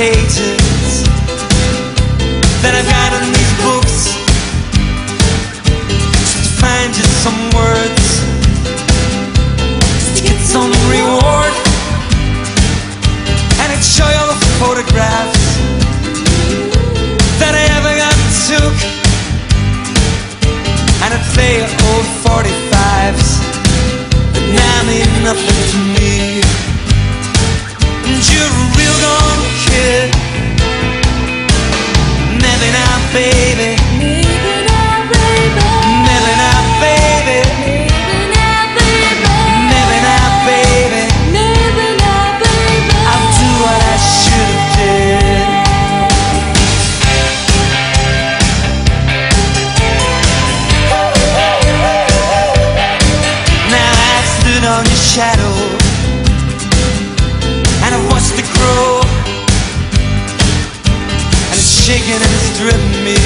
pages that I've got in these books to find just some words to get some reward and it'd show you all the photographs that I ever got took. And I'd play old 45s that now mean nothing to me your shadow. And I watched it grow. And it's shaking and it's driven me.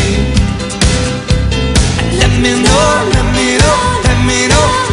And let me know, let me know, let me know